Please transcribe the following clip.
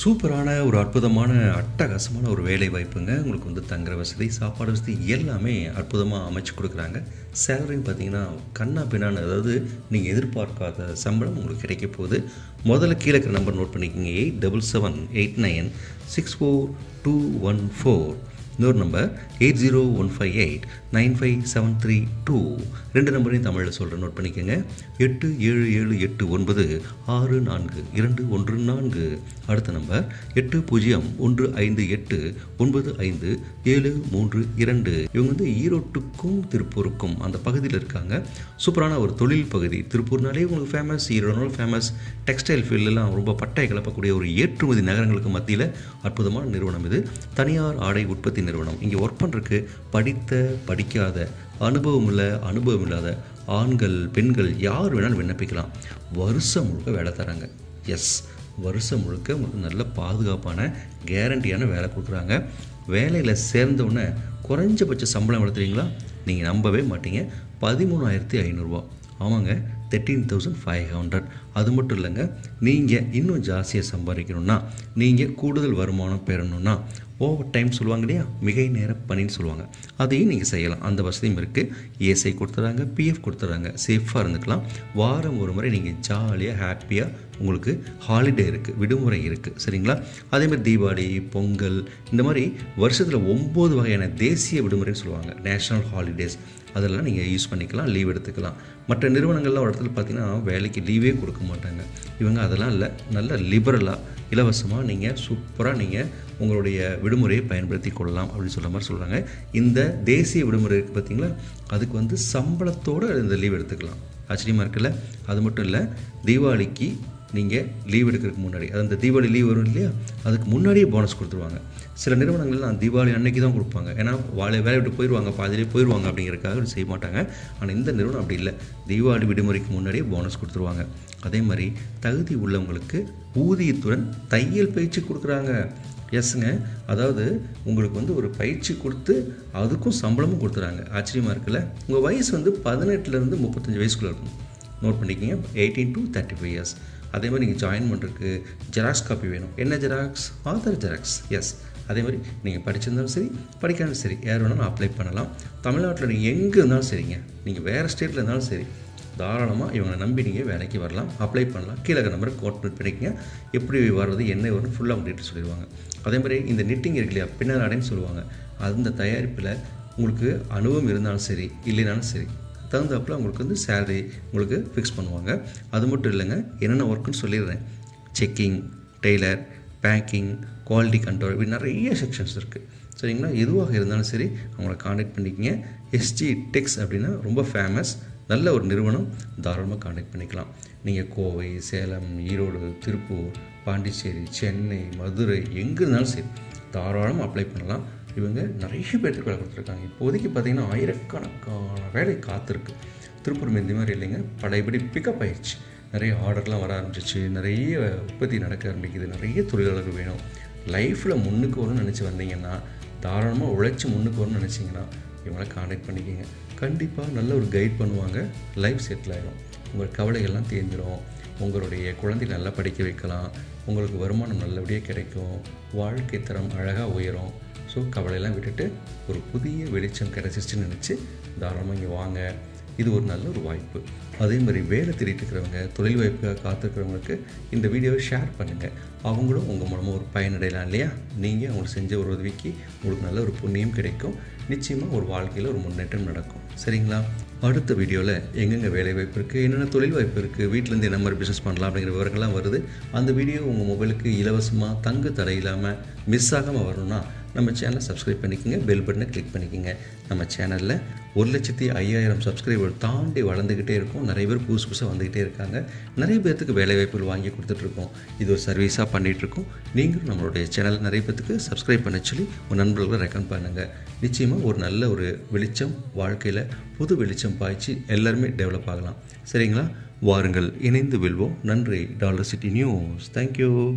சூப்பரான ஒரு அற்புதமான அட்டகாசமான ஒரு வேலை வாய்ப்புங்க உங்களுக்கு வந்து தங்குற வசதி சாப்பாடு வசதி எல்லாமே அற்புதமாக அமைச்சு கொடுக்குறாங்க. சேலரின்னு பார்த்தீங்கன்னா கண்ணா பின்னான்னு அதாவது நீங்கள் எதிர்பார்க்காத சம்பளம் உங்களுக்கு கிடைக்க போகுது. முதல்ல கீழே இருக்கிற நம்பர் நோட் பண்ணிக்கோங்க. Eight double seven eight nine six four two one four இன்னொரு number eight zero one five eight nine five seven three two ரெண்டு நம்பரையும் தமிழில் சொல்கிறேன் நோட் பண்ணிக்கோங்க. எட்டு ஏழு ஏழு எட்டு ஒன்பது ஆறு நான்கு இரண்டு ஒன்று நான்கு. அடுத்த நம்பர் எட்டு பூஜ்ஜியம் ஒன்று ஐந்து எட்டு ஒன்பது ஐந்து ஏழு மூன்று இரண்டு. இவங்க வந்து ஈரோட்டுக்கும் திருப்பூருக்கும் அந்த பகுதியில் இருக்காங்க. சூப்பரான ஒரு தொழில் பகுதி. திருப்பூர்னாலே உங்களுக்கு ஃபேமஸ் ஈரோடுனாலும் ஃபேமஸ் டெக்ஸ்டைல் ஃபீல்டெலாம் ரொம்ப பட்டை கிளப்பக்கூடிய ஒரு ஏற்றுமதி நகரங்களுக்கு மத்தியில் அற்புதமான நிறுவனம் இது. தனியார் ஆடை உற்பத்தி நிறுவனம். இங்கே ஒர்க் பண்ணுறதுக்கு படித்த படிக்காத அனுபவம் இல்லை அனுபவம் இல்லாத ஆண்கள் பெண்கள் யார் வேணாலும் விண்ணப்பிக்கலாம். வருஷம் முழுக்க வேலை தராங்க. எஸ் வருஷம் முழுக்க நல்ல பாதுகாப்பான கேரண்டியான வேலை கொடுக்குறாங்க. வேலையில் சேர்ந்தவுடனே குறைஞ்சபட்ச சம்பளம் வளர்த்துறீங்களா? நீங்கள் நம்பவே மாட்டீங்க. பதிமூணாயிரத்தி ஐநூறுரூவா ஆமாங்க தேர்ட்டீன் தௌசண்ட் ஃபைவ் ஹண்ட்ரட் அது மட்டும் இல்லைங்க நீங்கள் இன்னும் ஜாஸ்தியாக சம்பாதிக்கணும்னா நீங்கள் கூடுதல் வருமானம் பெறணும்னா ஓவர் டைம் சொல்லுவாங்க இல்லையா? மிகை நேர பணின்னு சொல்லுவாங்க. அதையும் நீங்கள் செய்யலாம். அந்த வசதியும் இருக்குது ஏஎஸ்ஐ கொடுத்துட்றாங்க பிஎஃப் கொடுத்துட்றாங்க சேஃபாக இருந்துக்கலாம். வாரம் ஒரு முறை நீங்கள் ஜாலியாக ஹாப்பியாக உங்களுக்கு ஹாலிடே இருக்குது விடுமுறை இருக்குது சரிங்களா? அதேமாதிரி தீபாவளி பொங்கல் இந்த மாதிரி வருஷத்தில் ஒம்பது வகையான தேசிய விடுமுறைன்னு சொல்லுவாங்க. நேஷ்னல் ஹாலிடேஸ் அதெல்லாம் நீங்கள் யூஸ் பண்ணிக்கலாம் லீவ் எடுத்துக்கலாம். மற்ற நிறுவனங்கள்லாம் ஒரு இடத்துல பார்த்தீங்கன்னா வேலைக்கு லீவே கொடுக்க மாட்டாங்க. இவங்க அதெல்லாம் இல்லை. நல்ல லிபரலாக இலவசமாக நீங்கள் சூப்பராக நீங்கள் உங்களுடைய விடுமுறையை பயன்படுத்தி கொள்ளலாம் அப்படின்னு சொல்கிற மாதிரி சொல்கிறாங்க இந்த தேசிய விடுமுறை இருக்குது பார்த்தீங்களா அதுக்கு வந்து சம்பளத்தோடு இந்த லீவ் எடுத்துக்கலாம். ஆச்சரியமாக இருக்குல்ல? அது மட்டும் இல்லை தீபாவளிக்கு நீங்கள் லீவ் எடுக்கிறதுக்கு முன்னாடி. அது அந்த தீபாவளி லீவ் வரும் இல்லையா? அதுக்கு முன்னாடியே போனஸ் கொடுத்துருவாங்க. சில நிறுவனங்கள்லாம் தீபாவளி அன்னைக்கு தான் கொடுப்பாங்க. ஏன்னா வேலை வேலை விட்டு போயிடுவாங்க பாதியிலே போயிடுவாங்க அப்படிங்கிறக்காக அப்படி செய்ய மாட்டாங்க. ஆனால் இந்த நிறுவனம் அப்படி இல்லை. தீபாவளி விடுமுறைக்கு முன்னாடியே போனஸ் கொடுத்துருவாங்க. அதே மாதிரி தகுதி உள்ளவங்களுக்கு ஊதியத்துடன் தையல் பயிற்சி கொடுக்குறாங்க. எஸ்ங்க அதாவது உங்களுக்கு வந்து ஒரு பயிற்சி கொடுத்து அதுக்கும் சம்பளமும் கொடுத்துறாங்க. ஆச்சரியமாக இருக்குல்ல? உங்கள் வயசு வந்து பதினெட்டுலேருந்து முப்பத்தஞ்சு வயசுக்குள்ளே இருக்கும். நோட் பண்ணிக்கிங்க. Eighteen to thirty five years அதே மாதிரி நீங்கள் ஜாயின் பண்ணுறதுக்கு ஜெராக்ஸ் காப்பி வேணும். என்ன ஜெராக்ஸ் ஆதார் ஜெராக்ஸ் எஸ் அதே மாதிரி நீங்கள் படிச்சிருந்தாலும் சரி படிக்காலும் சரி யார் வேணாலும் அப்ளை பண்ணலாம். தமிழ்நாட்டில் நீங்கள் எங்கே இருந்தாலும் சரிங்க. நீங்கள் வேறு ஸ்டேட்டில் இருந்தாலும் சரி தாராளமாக இவங்களை நம்பி நீங்கள் வேலைக்கு வரலாம் அப்ளை பண்ணலாம். கீழே நம்பரை கோட் நோட் பண்ணிக்கங்க. எப்படி வர்றது என்ன வரும்னு ஃபுல்லாக அவங்க டீட்டெயில் சொல்லிடுவாங்க. அதே மாதிரி இந்த நிட்டிங் இருக்கு இல்லையா பின்னலாடைன்னு சொல்லுவாங்க. அந்த தயாரிப்பில் உங்களுக்கு அனுபவம் இருந்தாலும் சரி இல்லைனாலும் சரி தகுந்தாப்பில் உங்களுக்கு வந்து சேலரி உங்களுக்கு ஃபிக்ஸ் பண்ணுவாங்க. அது மட்டும் இல்லைங்க என்னென்ன ஒர்க்குன்னு சொல்லிடுறேன். Checking tailor packing quality control இப்படி நிறைய செக்ஷன்ஸ் இருக்குது சரிங்களா? எதுவாக இருந்தாலும் சரி அவங்கள காண்டாக்ட் பண்ணிக்கங்க. எஸ்ஜி டெக்ஸ் அப்படின்னா ரொம்ப ஃபேமஸ் நல்ல ஒரு நிறுவனம். தாராளமாக காண்டாக்ட் பண்ணிக்கலாம். நீங்கள் கோவை சேலம் ஈரோடு திருப்பூர் பாண்டிச்சேரி சென்னை மதுரை எங்கே இருந்தாலும் சரி தாராளமாக அப்ளை பண்ணலாம். இவங்க நிறைய பேர்த்துக்கு வேலை கொடுத்துருக்காங்க. இப்போதைக்கு பார்த்திங்கன்னா ஆயிரக்கணக்கான வேலை காத்திருக்கு. திருப்பூர் இந்த மாதிரி இல்லைங்க. பழையபடி பிக்கப் ஆயிடுச்சு. நிறைய ஆர்டர்லாம் வர ஆரம்பிச்சிச்சு. நிறைய உற்பத்தி நடக்க ஆரம்பிக்குது. நிறைய தொழிலாளர்கள் வேணும். லைஃப்பில் முன்னுக்கு வரும்னு நினச்சி வந்தீங்கன்னா தாராளமாக உழைச்சி முன்னுக்கு வரும்னு நினச்சிங்கன்னா இவங்களை காண்டாக்ட் பண்ணிக்கோங்க. கண்டிப்பாக நல்ல ஒரு கைட் பண்ணுவாங்க. லைஃப் செட்டில் ஆகிடும் உங்கள் கவலைகள்லாம் தேர்ந்துடும் உங்களுடைய குழந்தை நல்லா படிக்க வைக்கலாம். உங்களுக்கு வருமானம் நல்லபடியாக கிடைக்கும். வாழ்க்கை தரம் அழகாக உயரும். ஸோ கவலையெல்லாம் விட்டுட்டு ஒரு புதிய வெளிச்சம் கிடச்சிச்சுன்னு நினச்சி தாராளமாக இங்கே வாங்க. இது ஒரு நல்ல ஒரு வாய்ப்பு. அதே மாதிரி வேலை தேடிட்டு இருக்கிறவங்க தொழில் வாய்ப்புக்காக காத்திருக்கிறவங்களுக்கு இந்த வீடியோவை ஷேர் பண்ணுங்கள் அவங்களும் உங்கள் மூலமாக ஒரு பயனடையலாம் இல்லையா? நீங்கள் அவங்களுக்கு செஞ்ச ஒரு உதவிக்கு உங்களுக்கு நல்ல ஒரு புண்ணியம் கிடைக்கும். நிச்சயமாக ஒரு வாழ்க்கையில் ஒரு முன்னேற்றம் நடக்கும். சரிங்களா? அடுத்த வீடியோவில் எங்கெங்கே வேலை வாய்ப்பு இருக்குது என்னென்ன தொழில் வாய்ப்பு இருக்குது வீட்டிலேருந்து என்ன மாதிரி பிஸ்னஸ் பண்ணலாம் அப்படிங்கிற விவரங்கள்லாம் வருது. அந்த வீடியோ உங்கள் மொபைலுக்கு இலவசமாக தங்கு தடை இல்லாமல் மிஸ் ஆகாமல் வரணும்னா நம்ம சேனலை சப்ஸ்கிரைப் பண்ணிக்கோங்க பெல் பட்டனை கிளிக் பண்ணிக்கோங்க. நம்ம சேனலில் ஒரு லட்சத்தி ஐயாயிரம் சப்ஸ்கிரைபர் தாண்டி வளர்ந்துக்கிட்டே இருக்கும். நிறைய பேர் புதுசு புதுசாக வந்துக்கிட்டே இருக்காங்க. நிறைய பேர்த்துக்கு வேலைவாய்ப்புகள் வாங்கி கொடுத்துட்ருக்கோம் இது ஒரு சர்வீஸாக பண்ணிகிட்ருக்கோம் நீங்களும் நம்மளுடைய சேனலை நிறைய பேர்த்துக்கு சப்ஸ்கிரைப் பண்ண சொல்லி உங்கள் நண்பர்களை ரெக்கமெண்ட் பண்ணுங்கள் நிச்சயமாக ஒரு நல்ல ஒரு வெளிச்சம் வாழ்க்கையில் புது வெளிச்சம் வெளிச்சம் பாய்ச்சி எல்லாருமே டெவலப் ஆகலாம். சரிங்களா? வாருங்கள் இணைந்து வெல்வோம். நன்றி. Dollar city news. தேங்க்யூ